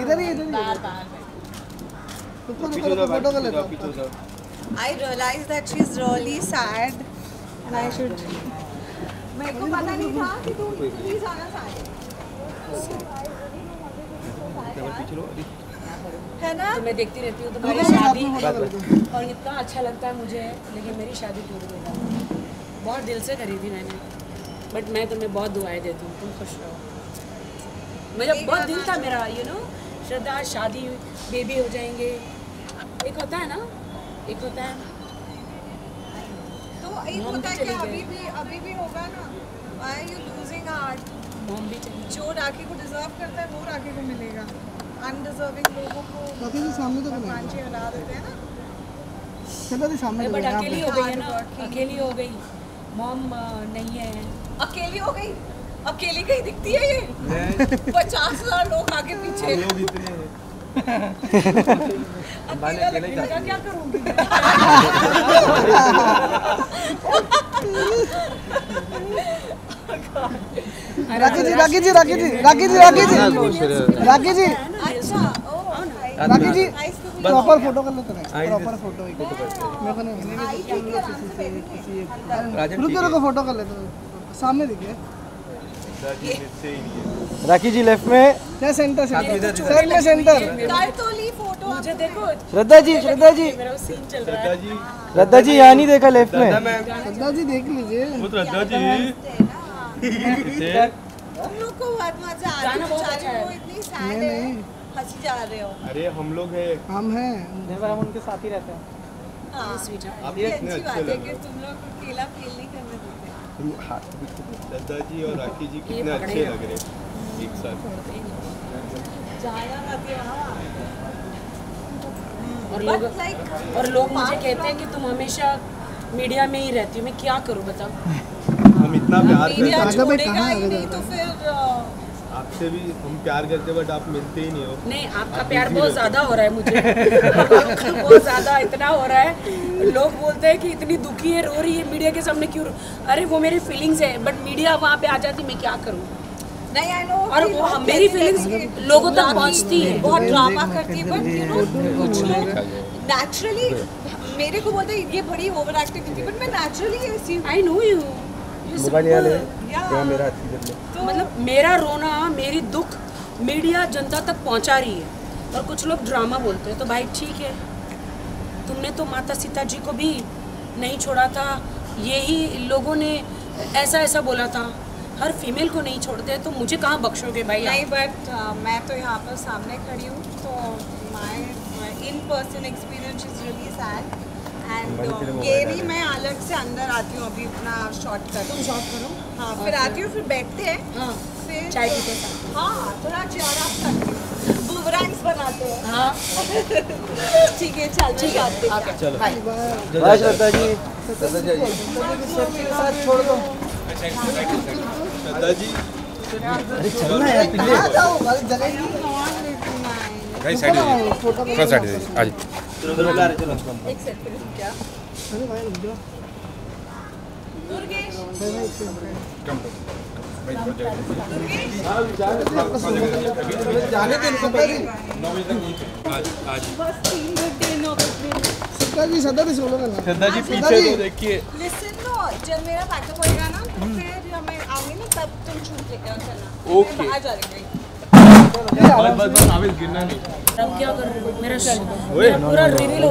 इधर ही इधर ही हैं I realized that she's really sad and I should मेरे को पता नहीं था कि तू प्लीज़ आना साथ है ना? तो मैं देखती रहती हूँ तुम्हारी शादी लेते हैं। और इतना अच्छा लगता है मुझे लेकिन मेरी शादी टूट गई। बहुत दिल से करी थी मैंने। बट मैं तुम्हें बहुत दुआएँ देती हूँ तुम खुश रहो। मुझे बहुत दिल था मेरा यू नो श्रद्धा शादी बेबी हो जाएँगे। एक होता है ना? एक होता है। तो एक होता है कि अभी भी अभी भी होगा ना? Why are you losing mom भी चली जो राखी को डिजर्व करता है वो राखी को मिलेगा। अनडिजर्विंग लोगों को सामने तो। भगवान देते हैं ना। चलो सामने बट तो अकेली हो गई है ना? अकेली। हो गई। मॉम नहीं है। अकेली हो गई? अकेली कहीं दिखती है ये? पचास हज़ार लोग आगे पीछे। लोग इतने अकेला लगने लगा क्या करूँगी? राखी जी राखी जी राखी जी राखी जी राखी जी राखी जी अच्छा ओ Rakhi ji nice to proper photo कर लेते हैं। प्रॉपर फ़ोटो मेरे को नहीं रुको रुको फ़ोटो कर लेते हैं। सामने देखिए। राखी जी लेफ़्ट में। सेंटर सेंटर सर में सेंटर तो ली फ़ोटो मुझे देखो। श्रद्धा जी श्रद्धा जी। मेरा सीन चल रहा है। जी। श्रद्धा जी यहाँ नहीं देखा लेफ़्ट में। श्रद्धा जी देख लीजिए। वो श्रद्धा जी है अच्छा है। है जा रहे हो। अरे हम लोग हैं। हम हैं। हम उनके साथ ही रहते हैं। हाँ आप ये अच्छी बात है कि तुम लोग अकेला फील नहीं करने देते। हो जी और राखी जी कितने अच्छे लग रहे हैं। एक साथ। जाया और लोग like, और लोग मुझे कहते हैं कि तुम हमेशा मीडिया में ही रहती हो। मैं क्या करूँ बताओ? हम इतना प्यार करते मीडिया हैं। छोड़ेगा ही नहीं तो फिर आपसे भी हम प्यार करते बट आप मिलते ही नहीं हो। नहीं आपका आप प्यार बहुत ज़्यादा हो। रहा है मुझे। बहुत ज़्यादा इतना हो रहा है। लोग बोलते हैं कि इतनी दुखी है रो रही है मीडिया के सामने क्यों अरे वो मेरी फीलिंग्स है बट मीडिया वहाँ पे आ जाती मैं क्या करूँ? नहीं आई नो और वो मेरी फीलिंग्स लोगों तक पहुँचती है। बहुत ड्रामा करती है बट यू नो कुछ लोग नेचुरली मेरे को बोलते हैं ये बड़ी ओवर एक्टिंग बट मैं नेचुरली ऐसी आई नो या मेरा अच्छी तो मतलब मेरा रोना मेरी दुख मीडिया जनता तक पहुँचा रही है और कुछ लोग ड्रामा बोलते हैं तो भाई ठीक है। तुमने तो माता सीता जी को भी नहीं छोड़ा था यही लोगों ने ऐसा ऐसा बोला था। हर फीमेल को नहीं छोड़ते तो मुझे कहाँ बख्शोगे भाई नहीं आप? बट मैं तो यहाँ पर सामने खड़ी हूँ तो my in person experience is really sad and ये नहीं मैं अलग से अंदर आती हूँ अभी अपना शॉर्ट कर तुम शॉर्ट करो। हाँ फिर आती हूँ फिर बैठते हैं। हाँ फिर चाय पीते साथ हाँ थोड़ा चेयर अप करती हूँ। बूमरैंग्स बनाते हैं। हाँ। ठीक है चल ठीक है okay bye bye Shraddha ji छोड़ दो। श्रद्धा जी चलना यार ही गाइस साइड दीजिए थोड़ा साइड दीजिए आ जाइए। एक सेट सेकंड क्या अरे भाई रुक जाओ दुर्गेश। भाई भाई। कम भाई थोड़ा दुर्गेश जाने दे इनको पहले। आज आज। बस तीन घंटे नौ बजे श्रद्धा जी श्रद्धा जी सोलो करना श्रद्धा जी पीछे तो देखिए। लिसन नो जब मेरा पैकअप होएगा ना तो फिर मैं आऊँगी ना तब तुम छूट लेकर चलना। Okay. मैं बाहर जा रही हूँ बस बस बस गिरना नहीं। अब क्या करूँ मेरा पूरा रिवील